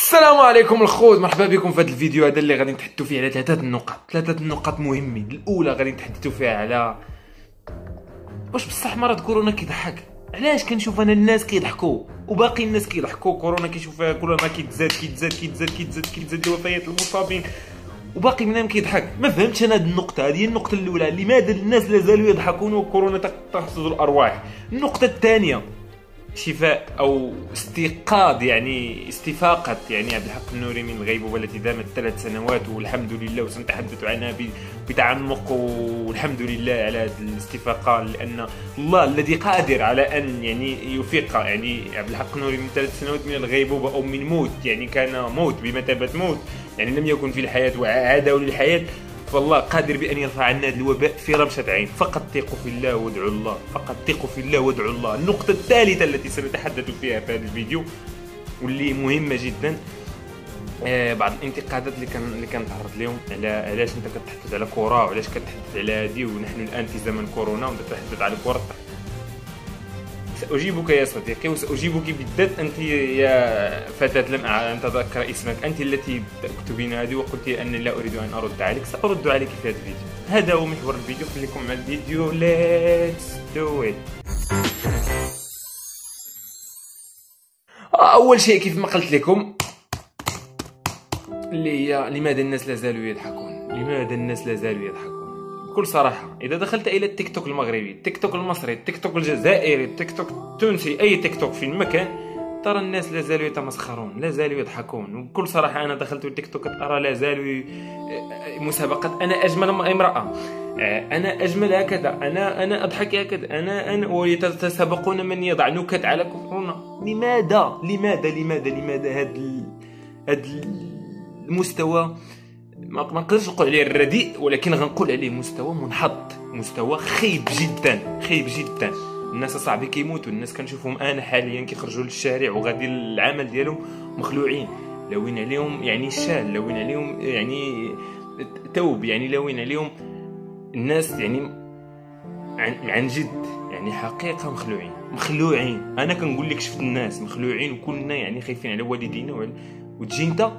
السلام عليكم الخوت مرحبا بكم في هذا الفيديو هذا اللي غادي نتحدثوا فيه على ثلاثة النقط ثلاثة النقط مهمين الاولى غادي نتحدثوا فيها على واش بصح مرض كورونا كيضحك علاش كنشوف أنا الناس كيضحكوا وباقي الناس كيضحكوا كورونا كيشوفها كل ما كيتزاد كيتزاد كيتزاد كيتزاد كيتزاد الوفيات المصابين وباقي منهم كيضحك ما فهمتش أنا هذه النقطه هذه هي النقطه الاولى لماذا الناس لا زالوا يضحكون وكورونا تحصد الارواح النقطه الثانية شفاء أو استيقاظ يعني استفاقة يعني عبد الحق النوري من الغيبوبة التي دامت ثلاث سنوات والحمد لله وسنتحدث عنها بتعمق والحمد لله على هذه الاستفاقة لأن الله الذي قادر على أن يعني يفيق يعني عبد الحق النوري من ثلاث سنوات من الغيبوبة أو من موت يعني كان موت بمثابة موت يعني لم يكن في الحياة وعاد للحياة فالله قادر بأن يرفع عنا هذا الوباء في رمشة عين. فقط ثقوا في الله وادعوا الله. فقط ثقوا في الله وادعوا الله. النقطة الثالثة التي سنتحدث فيها في هذا الفيديو واللي مهمة جدا آه بعض الانتقادات اللي كان اللي كنتعرض لهم. على علاش أنت كتحدث على كرة وعلاش كتحدث على هذه ونحن الآن في زمن كورونا وأنت تتحدث على كرة سأجيبك يا صديقي وسأجيبك بالذات؟ أنت يا فتاة لم أتذكر اسمك. أنت التي تكتبين هذه وقلت أني لا أريد أن أرد عليك. سأرد عليك في هذا الفيديو. هذا هو محور الفيديو. خليكم مع الفيديو. let's do it أول شيء كيف ما قلت لكم اللي هي لماذا الناس لا زالوا يضحكون؟ لماذا الناس لا زالوا يضحكون؟ بكل صراحة. إذا دخلت إلى التيك توك المغربي التيك توك المصري التيك توك الجزائري التيك توك التونسي أي تيك توك في مكان ترى الناس لا زالوا يتمسخرون لا زالوا يضحكون. وبكل صراحة أنا دخلت التيك توك أرى لا زالوا مسابقة أنا أجمل امرأة. أنا أجمل هكذا. أنا أنا أضحك هكذا. أنا أنا ويتسابقون من يضع نكت على كورونا لماذا؟ لماذا؟ لماذا؟ لماذا؟ هذا هذا المستوى ما نقدرش نقول عليه الرديء ولكن غنقول عليه مستوى منحط مستوى خيب جدا خيب جدا. الناس صاحبي كيموتوا الناس كنشوفهم أنا حاليا كيخرجوا للشارع وغادي العمل ديالهم مخلوعين. لوين عليهم؟ يعني الشال لوين عليهم؟ يعني توب يعني لوين عليهم؟ الناس يعني عن, جد يعني حقيقة مخلوعين مخلوعين. أنا كنقول لك شفت الناس مخلوعين وكلنا يعني خايفين على والدينا وتجي أنت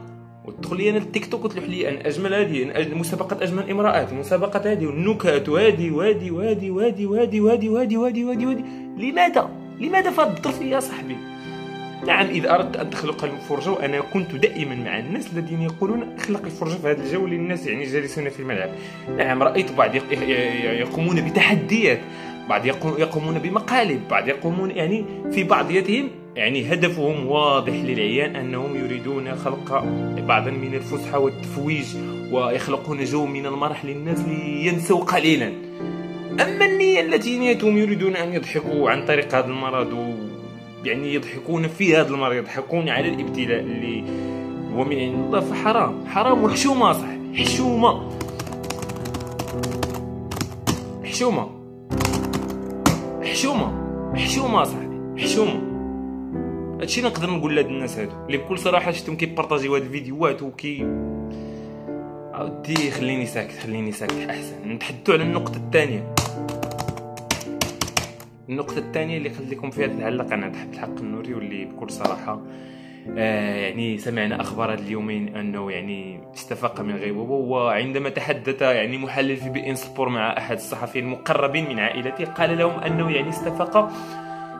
وتدخل لي أنا التيك توك وتلوح لي أن أجمل هذه مسابقة أجمل امراه المسابقه هذه والنكت وهذه وهذه وهذه وهذه وهذه وهذه وهذه وهذه وهذه لماذا؟ لماذا فضلت يا صاحبي؟ نعم إذا أردت أن تخلق الفرجة وأنا كنت دائما مع الناس الذين يقولون اخلق الفرجة في هذا الجو للناس يعني جالسون في الملعب. نعم رأيت بعض يقومون بتحديات بعض يقومون بمقالب بعض يقومون يعني في بعضياتهم يعني هدفهم واضح للعيان أنهم يريدون خلق بعضا من الفسحة والتفويج ويخلقون جو من المرح للناس لينسوا قليلا. أما النية التي نيتهم يريدون أن يضحكوا عن طريق هذا المرض و يعني يضحكون في هذا المرض يضحكون على الابتلاء اللي هو من عند الله فحرام. حرام وحشومة صح. حشومة. حشومة. حشومة. حشومة صاحبي حشومة. هادشي اللي نقدر نقول لهاد الناس هادو اللي بكل صراحة شفتهم كيبارطاجيو هاد الفيديوهات وكي عاودي خليني ساكت خليني ساكت أحسن. نتحدثوا على النقطة الثانية. النقطة الثانية اللي خليت لكم فيها تتعلق عن عبد الحق النوري واللي بكل صراحة آه يعني سمعنا أخبار هذا اليومين أنه يعني استفاق من غيبوبه وعندما تحدث يعني محلل في beIN Sports مع أحد الصحفيين المقربين من عائلته قال لهم أنه يعني استفاق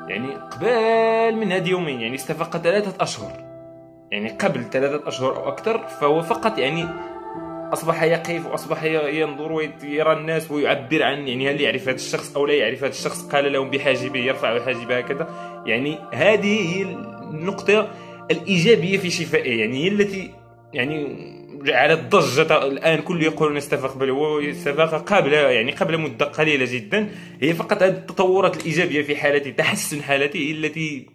يعني قبل من هذه يومين يعني استفاق ثلاثة أشهر. يعني قبل ثلاثة أشهر أو أكثر فهو فقط يعني أصبح يقف وأصبح ينظر ويرى الناس ويعبر عن يعني هل يعرف هذا الشخص أو لا يعرف هذا الشخص. قال لهم بحاجبه يرفع حاجبه هكذا. يعني هذه هي النقطة الإيجابية في شفائه يعني هي التي يعني على الضجة الآن كل يقولون استفاق بل هو استفاق قبل يعني قبل مدة قليلة جدا. هي فقط هذه التطورات الإيجابية في حالته تحسن حالته التي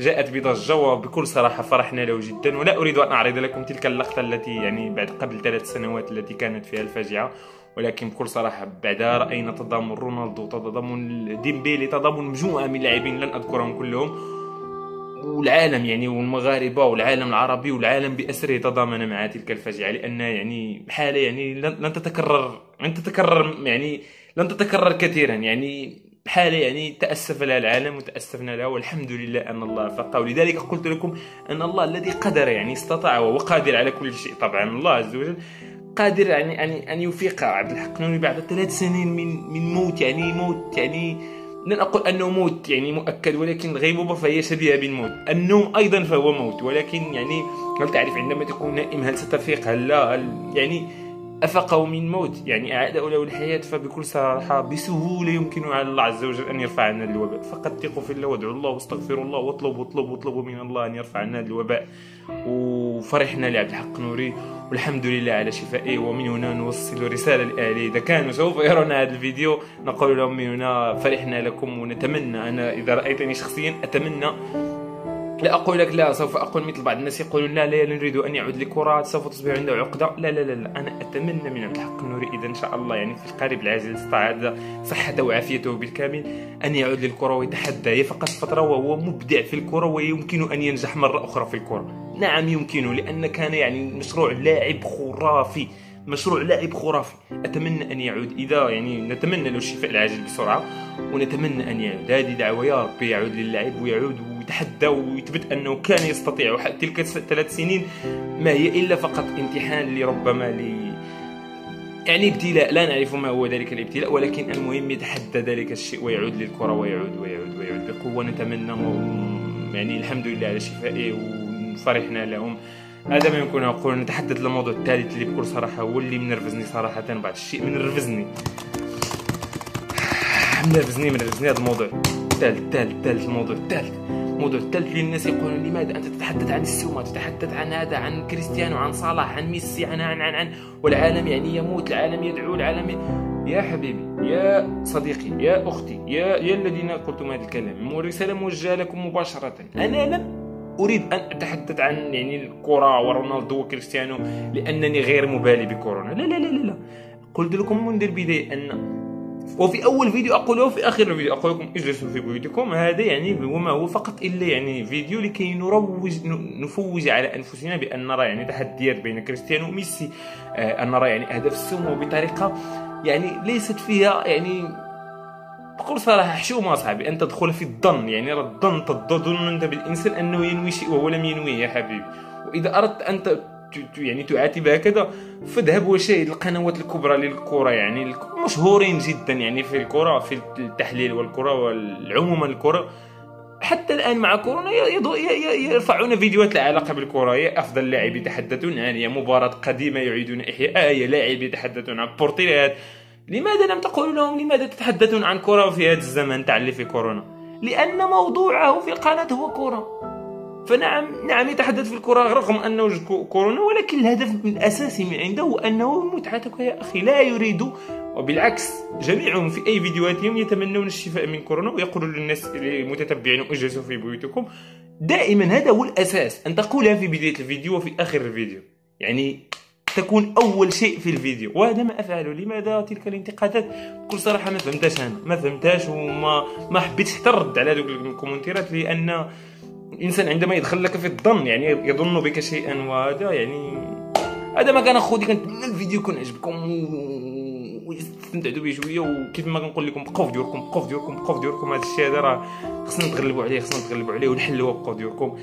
جاءت بضجة وبكل صراحة فرحنا له جدا. ولا أريد أن أعرض لكم تلك اللقطة التي يعني بعد قبل ثلاث سنوات التي كانت فيها الفاجعة. ولكن بكل صراحة بعدها رأينا تضامن رونالدو تضامن ديمبيلي تضامن مجموعة من اللاعبين لن أذكرهم كلهم. والعالم يعني والمغاربة والعالم العربي والعالم بأسره تضامن مع تلك الفاجعه لأن يعني حاله يعني لن تتكرر لن تتكرر يعني لن تتكرر كثيرا. يعني حالة يعني تأسف لها العالم وتأسفنا لها والحمد لله أن الله فقه. ولذلك قلت لكم أن الله الذي قدر يعني استطاع وهو قادر على كل شيء. طبعا الله عز وجل قادر يعني أن أن يفيق عبد الحق. نوري بعد ثلاث سنين من من موت يعني موت يعني لن أقول أنه موت يعني مؤكد ولكن الغيبوبة فهي شبيهة بالموت. النوم أيضا فهو موت ولكن يعني هل تعرف عندما تكون نائم هل ستفيق هل لا؟ هل يعني أفقه من موت يعني أعاد له الحياة فبكل صراحة بسهولة يمكن على الله عز وجل أن يرفع عنا الوباء. فقد ثقوا في الله وادعوا الله واستغفروا الله واطلبوا واطلبوا واطلبوا من الله أن يرفع عنا الوباء. وفرحنا لعبد الحق نوري والحمد لله على شفائه. ومن هنا نوصل رسالة لأهله إذا كانوا سوف يرون هذا الفيديو نقول لهم من هنا فرحنا لكم ونتمنى. أنا إذا رأيتني شخصيا أتمنى لا أقول لك لا سوف أقول مثل بعض الناس يقولون لا لا نريد أن يعود لكرة سوف تصبح عنده عقدة. لا لا لا, لا. أنا أتمنى من عبد الحق النوري إذا إن شاء الله يعني في القريب العاجل استعاد صحته وعافيته بالكامل أن يعود للكرة ويتحدى. هي فقط فترة وهو مبدع في الكرة ويمكن أن ينجح مرة أخرى في الكرة. نعم يمكنه لأن كان يعني مشروع لاعب خرافي مشروع لاعب خرافي. أتمنى أن يعود. إذا يعني نتمنى له الشفاء العاجل بسرعة ونتمنى أن يعود. هذه دعوة يا ربي يعود للاعب ويعود ويتحدى ويثبت أنه كان يستطيع تلك الثلاث سنين ما هي إلا فقط امتحان لربما ل يعني ابتلاء لا نعرف ما هو ذلك الابتلاء ولكن المهم يتحدى ذلك الشيء ويعود للكرة ويعود ويعود ويعود بقوة. نتمنى يعني الحمد لله على شفائه وفرحنا لهم. هذا ما يمكن أقول. نتحدث للموضوع الثالث اللي بكل صراحة هو اللي منرفزني صراحة. بعض الشيء منرفزني. منرفزني منرفزني. هذا الموضوع الثالث الثالث الثالث الموضوع الثالث. الثالث اللي الناس يقولون لماذا أنت تتحدث عن السومة تتحدث عن هذا عن كريستيانو عن صلاح عن ميسي عن عن عن, عن والعالم يعني يموت العالم يدعو العالم ي... يا حبيبي يا صديقي يا أختي يا يا الذين قلتم هذا الكلام. رسالة موجهة لكم مباشرة. أنا لم أريد أن أتحدث عن يعني الكرة ورونالدو وكريستيانو لأنني غير مبالي بكورونا. لا لا لا, لا. قلت لكم منذ البداية أن وفي أول فيديو أقول وفي آخر الفيديو أقول لكم اجلسوا في بيوتكم. هذا يعني وما هو فقط إلا يعني فيديو لكي نروج نفوج على أنفسنا بأن نرى يعني تحديات بين كريستيانو وميسي آه، أن نرى يعني أهداف السمو بطريقة يعني ليست فيها يعني بكل صراحة حشومه صاحبي ان تدخل في الظن يعني الظن تظن أنت بالإنسان أنه ينوي شيء وهو لم ينويه يا حبيبي. وإذا أردت أن يعني تعاتب هكذا. فاذهب وشاهد القنوات الكبرى للكرة يعني مشهورين جدا يعني في الكرة في التحليل والكرة والعموما الكرة. حتى الآن مع كورونا يرفعون فيديوهات لها علاقه بالكرة. يا أفضل لاعب يتحدثون عن يا مباراة قديمة يعيدون إحياء يا لاعب يتحدثون عن بورتريات لماذا لم تقولوا لهم؟ لماذا تتحدثون عن كرة في هذا الزمن تاع اللي في كورونا؟ لأن موضوعه في القناة هو كرة فنعم نعم يتحدث في الكرة رغم أنه كورونا ولكن الهدف الأساسي من عنده هو أنه متعتك يا أخي لا يريد وبالعكس جميعهم في أي فيديوهاتهم يتمنون الشفاء من كورونا ويقولون للناس المتتبعين أجلسوا في بيوتكم. دائما هذا هو الأساس أن تقولها في بداية الفيديو وفي آخر الفيديو. يعني تكون أول شيء في الفيديو. وهذا ما افعله لماذا تلك الانتقادات؟ بكل صراحة ما فهمتهاش أنا ما فهمتهاش وما ما حبيتش حتى نرد على هذوك الكومنتيرات لأن الانسان عندما يدخل لك في الظن يعني يظن بك شيئا وهذا يعني هذا ما كان أخوتي كنتمنى الفيديو يكون عجبكم واستمتعتوا به شوية. وكيف ما كنقول لكم بقاو في ديوركم بقاو في ديوركم بقاو في ديوركم. هذا الشيء هذا راه خصنا نتغلبوا عليه خصنا نتغلبوا عليه ونحلوه بقاو في ديوركم.